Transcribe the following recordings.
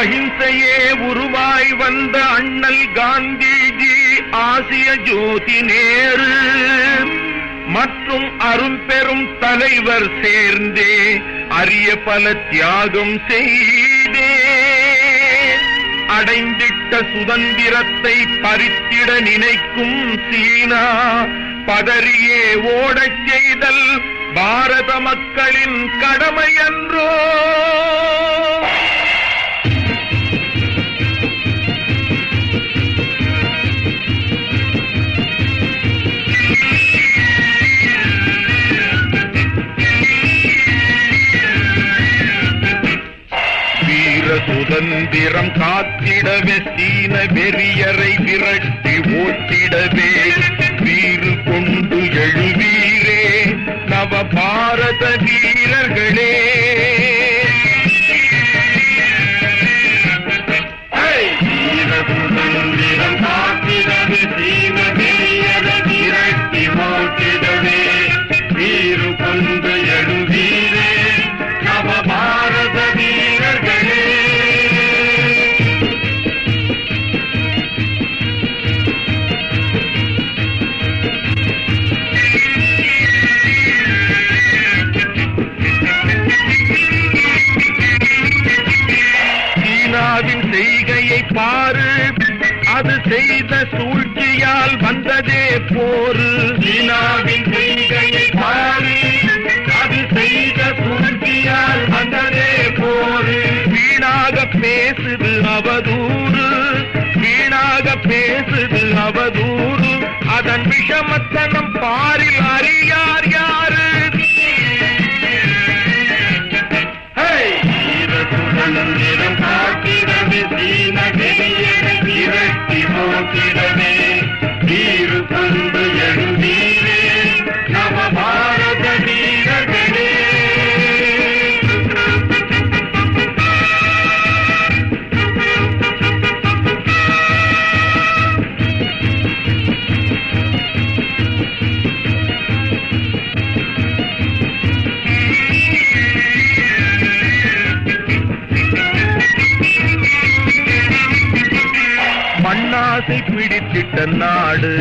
அஹிம்சையே உருவாய் வந்த அண்ணல் காந்திஜி ஆசிய ஜோதி நேரு. மற்றும் அரும்பெரும் தலைவர் சேர்ந்தே அரிய பல தியாகம் செய்தே. அடைந்திட்ட சுதந்திரத்தை பறித்திட நினைக்கும் சீனா பதறியே ஓடச் செய்தல் பாரத மக்களின் கடமையன்றோ. சுதந்திரம் காத்திடவே சீன வெறியரை விரட்டி ஓட்டிடவே. வீறு கொண்டு எழுவீரே நவ பாரத வீரர்களே. செய்த சூழ்ச்சியால் வந்ததே போரு. சீனாவின் செய்கையை பாரு. அது செய்த சூழ்ச்சியால் வந்ததே போரு. வீணாக பேசுது அவதூறு. வீணாக பேசுது அவதூறு. அதன் விஷமத்தனம் மண்ணாசை பிடித்திட்ட நாடு.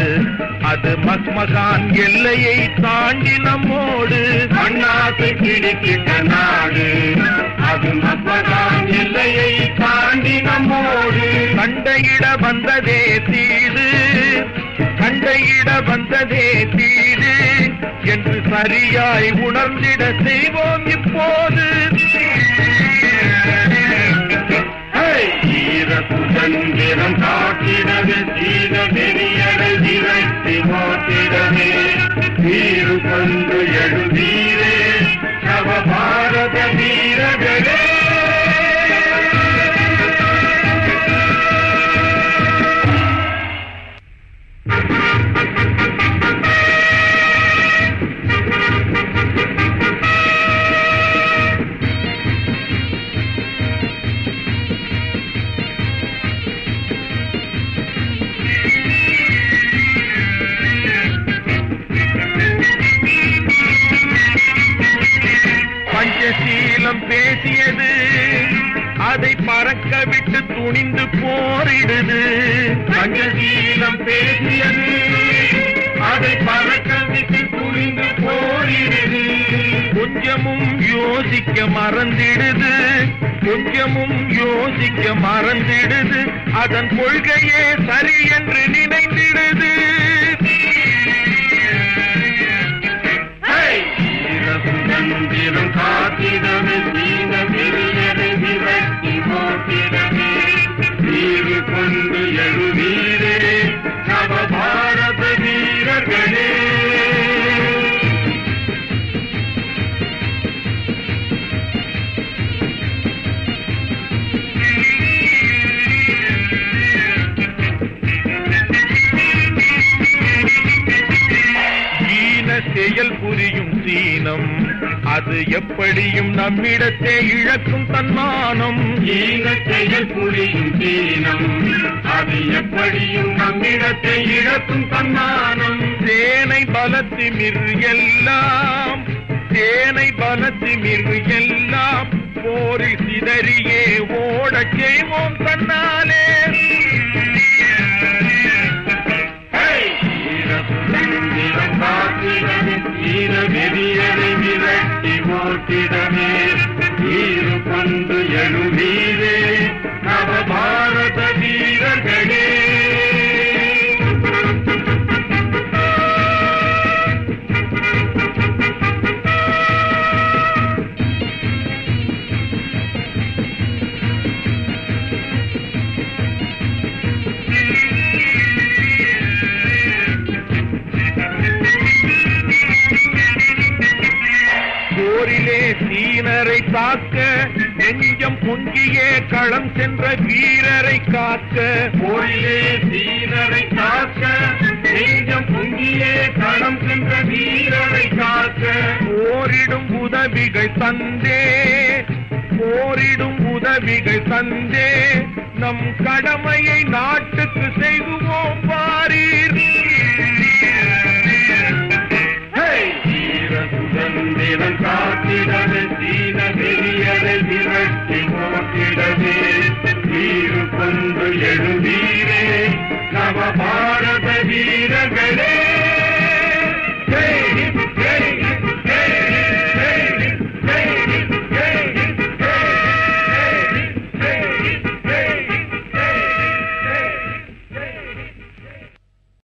அது மக்மகான் எல்லையை தாண்டி நம்மோடு. மண்ணாசை பிடித்திட்ட நாடு. அது மக்மகான் எல்லையை தாண்டி நம்மோடு. கண்டையிட வந்ததே தீடு கண்டையிட வந்ததே தீடு என்று சரியாய் உணர்ந்திட செய்வோம் இப்போ சுதந்திரம் காட்டிடவே சீன வெறியடை விரட்டி போட்டிடவே தீரு கொண்டு எழு துணிந்து போரிடுது. தங்கசீலம் பேசியது. அதை பறக்கவிட்டு துணிந்து போரிடுது. கொஞ்சமும் யோசிக்க மறந்திடுது. கொஞ்சமும் யோசிக்க மறந்திடுது. அதன் கொள்கையே சரி என்று நினைந்திடுது. வீர சுதந்திரம் காத்திடவே செயல் புரியும் சீனம். அது எப்படியும் நம்மிடத்தே இழக்கும் தன்மானம். ஈன செயல் புரியும் சீனம். அது எப்படியும் நம்மிடத்தை இழக்கும் தன்மானம். சேனை பலத்திமிர் எல்லாம் சேனை பலத்திமிர் எல்லாம் போரில் சிதறியே ஓட வாழச் செய்வோம் தன்னாலே. சீனரை தாக்க நெஞ்சம் பொங்கியே களம் சென்ற வீரரை காக்க. போரிலே சீனரை காக்க நெஞ்சம் பொங்கியே களம் சென்ற வீரரை காக்க. போரிடும் உதவிகள் தந்தே போரிடும் உதவிகள் தந்தே. நம் கடமையை நாட்டுக்கு செய்துவோம் வாரீர் வீர காத்திடவே சீன வெறியரை விரட்டி ஓட்டிடவே வீறு கொண்டு நவ பாரத வீரர்களே.